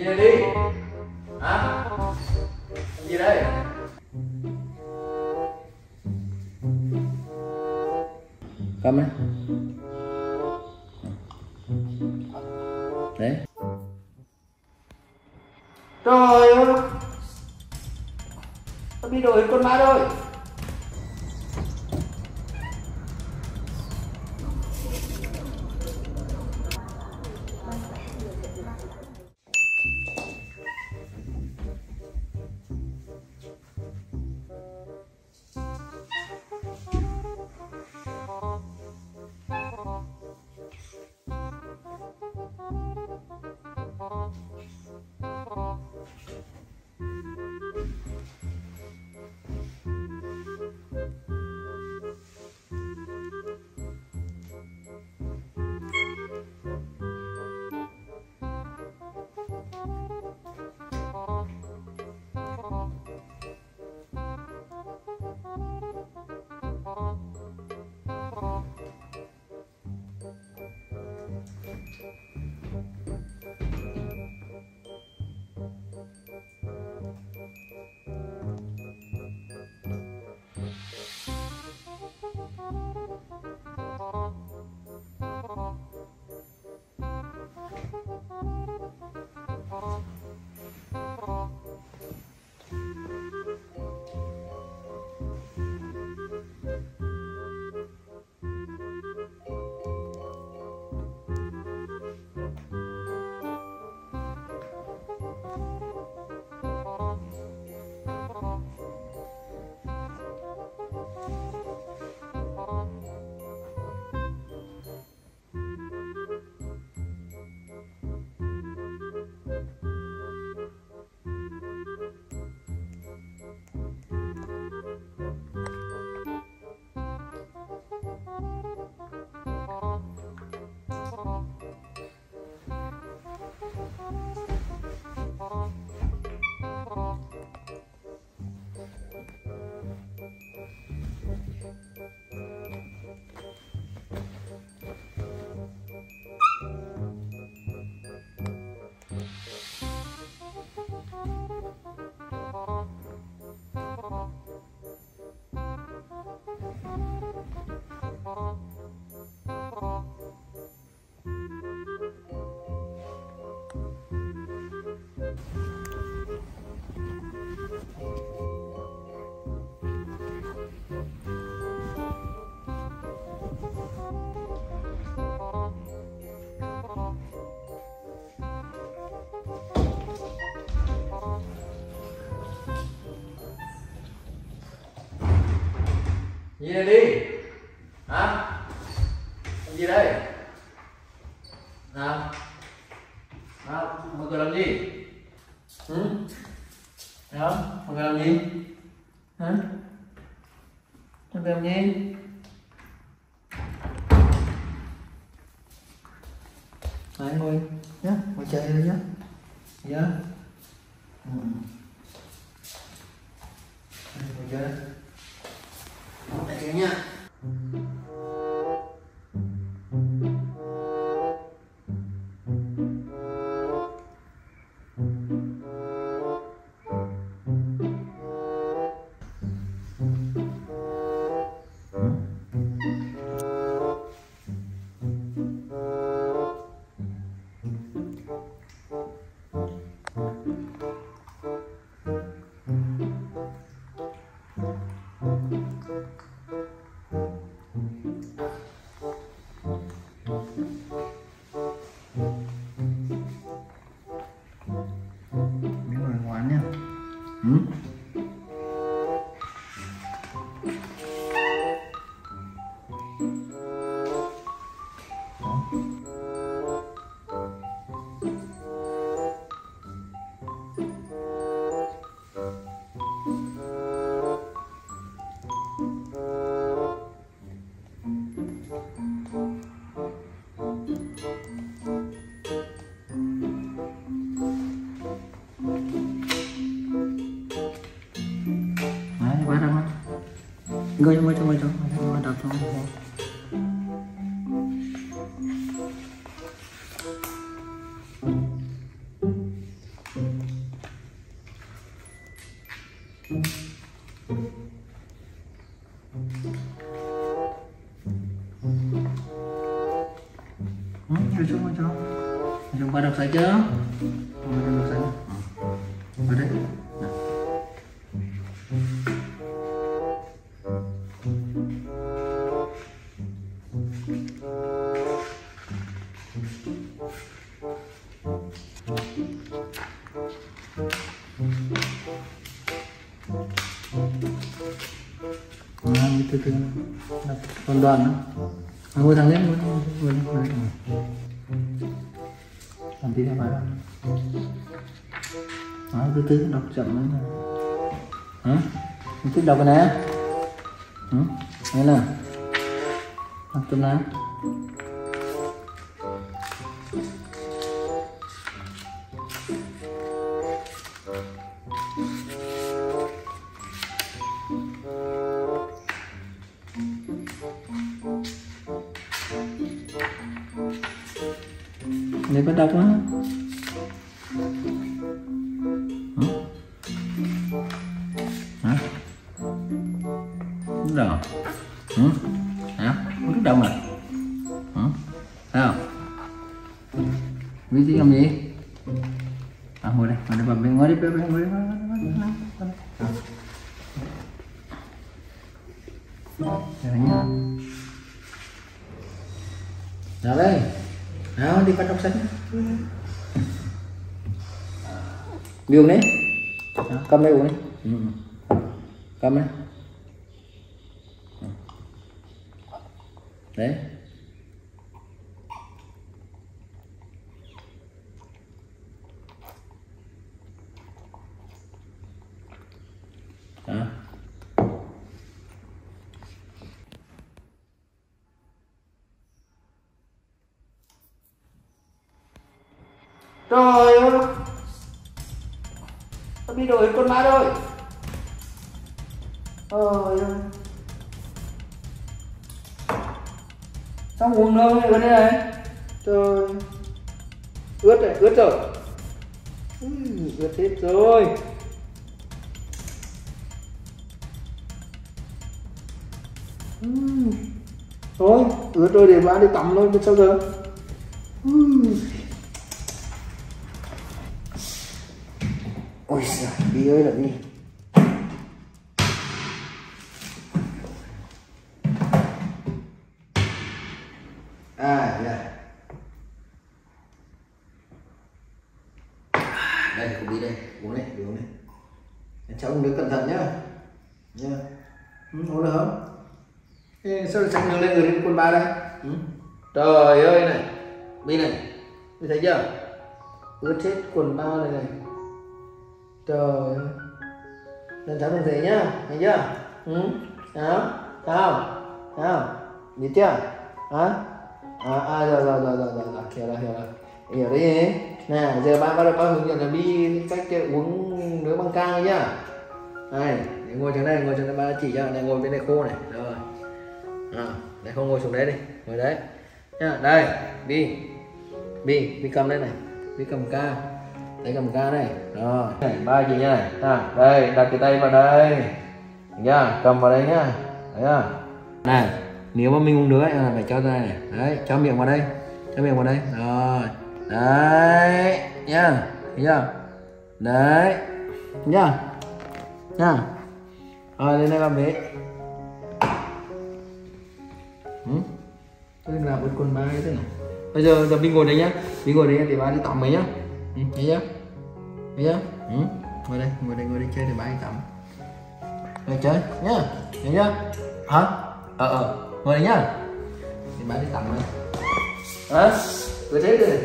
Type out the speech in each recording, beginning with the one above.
gì đây đi. Hả? Gì đây? Cầm này. Đấy. Trời ơi. Tao bị đổi con má rồi. Nhìn đây đi. Hả? Làm gì đây? Nào. Nào mọi người làm gì? Ừ Thấy không? Mọi người làm gì? Hả? Mọi người làm gì? Đấy, ngồi. Nhá ngồi chơi đây nhá. Nhá ừ. Ngồi chơi đây ngồi cho ngồi cho ngồi cho ngồi đọc cho Ngồi xuống ngồi xuống Dùng ba đọc sai chứ à, từ từ. Đọc còn đoạn nữa à, ngồi thẳng lên ngồi ngồi ngồi ngồi làm tí theo phải đâu à, từ từ đọc chậm nữa hả? Tiếp đọc cái này hả? Nghe nè đọc chậm nào Đúng rồi Hả? Hả? À? Không đâu mà Hả? Sao? Biết gì làm gì? À ngồi đây, ngồi đây bấm ngồi đi, ngồi đi, ngồi đi, ngồi đi, ngồi đi, ngồi đi. Nào đây. Nào đi bắt đọc sách. Đi uống đấy. Cầm đây uống đi. Cầm đây. Đấy. Đó. Trời ơi Tao bị đổi con má rồi Trời ơi xong uống nước này vấn đề này? Trời Ướt này, ướt rồi. Ừ, Ướt hết rồi. Ừ. Thôi, ướt rồi để bán đi tắm thôi, biết sao giờ? Ừ. ôi giời đi ơi là đi cháu nước cẩn thận nhá. Nhá. Ừ, uống được không? Ê, sao lại chẳng lên người đến quân ba đây? Ừ? trời ơi này. Đi này. Đi thấy chưa? Ướt hết quần bao này này. Trời ơi. Lần thắng đừng thế nhá. Thấy chưa? Ừ. Đó sao sao biết chưa? Hả? À, à rồi rồi rồi rồi rồi rồi. Hiểu rồi hiểu rồi. Hiểu đi. Nè giờ ba bắt đầu có hướng dẫn là đi cách uống nước băng cang nhá đây để ngồi chỗ này ngồi chỗ này ba chỉ cho này ngồi bên này khô này. Rồi. À, không ngồi xuống đấy đi ngồi đấy. Nhá đây đi đi đi cầm đây này. Đi cầm ca. Đây cầm ca này. Rồi. Ba chị nha này. À, đây đặt cái tay vào đây. Nhá cầm vào đây nhá. Đấy à này nếu mà mình uống nước là phải cho ra này. Đấy cho miệng vào đây. Cho miệng vào đây. Rồi. Đấy nhá. Thấy chưa? Đấy. Nhá nha. Rồi lên đây làm việc ừ? tôi làm một con ba cái thế này bây giờ giờ mình ngồi đây nhá. Mình ngồi đây thì ba đi tắm mấy nhá. Ừ, thấy chưa? Thấy chưa? Ừ. ngồi đây ngồi đây ngồi đây chơi thì ba đi tắm. Ngồi chơi nhá. Thấy chưa? Hả? Ờ ờ. Ngồi đây nhá. Thì ba đi tắm rồi hả? Cười thế này,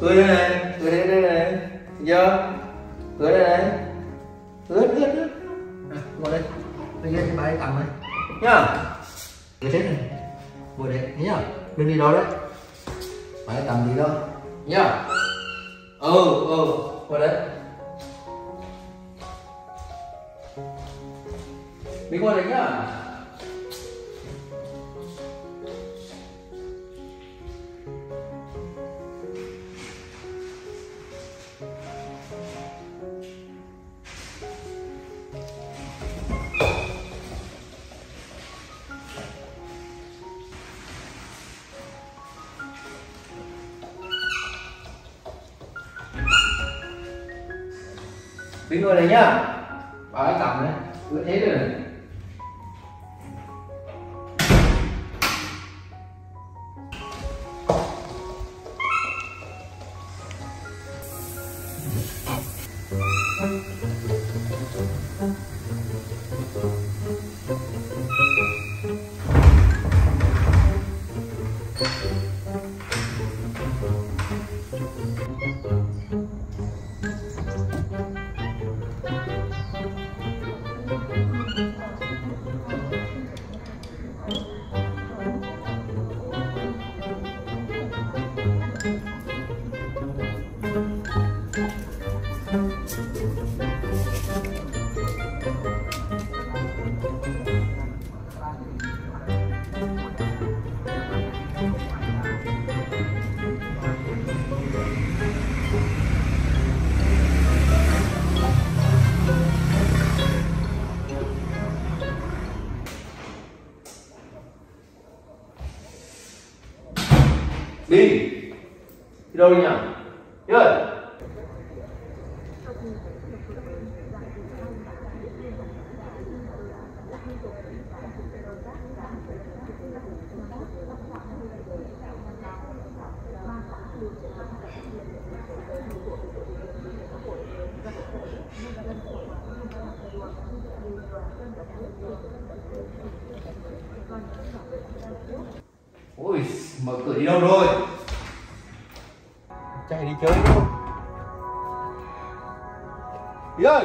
cười đây này. Cười đây đây này chưa? Cười đây này ướt ướt ướt ngồi đây. Bây giờ thì ba đi tắm rồi nhá. Cười thế này. Ngồi đấy nhá. Đừng đi đâu đấy. Phải tầm gì đâu nhá. Ừ ừ ngồi đấy mình ngồi đấy nhá Đứng ngồi này nhá. Bà ấy cầm đấy. Cứ thế rồi này. Đâu đi nhỉ? Đi ơi. Ôi mở cửa đi đâu rồi? Chạy đi chơi đi. Ơi!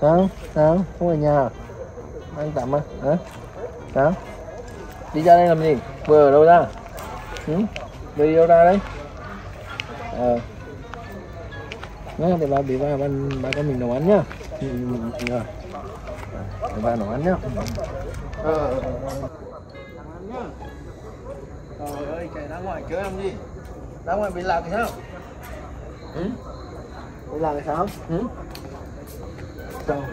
sao sao không ở nhà. À? anh tạm à hả? Sao đi ra đây làm gì? Vừa đâu ra? Ừ? đi đâu ra đấy? Ờ. Nhá để bà bị ba ba ba con mình nấu ăn nhá. Ừ, rồi. Để bà nấu ăn nhá. Ờ. Nhá trời ơi chạy ra ngoài chơi làm gì? Ra ngoài bị lạc thì sao? Ừ? bị lạc thì sao? Ừ? Sao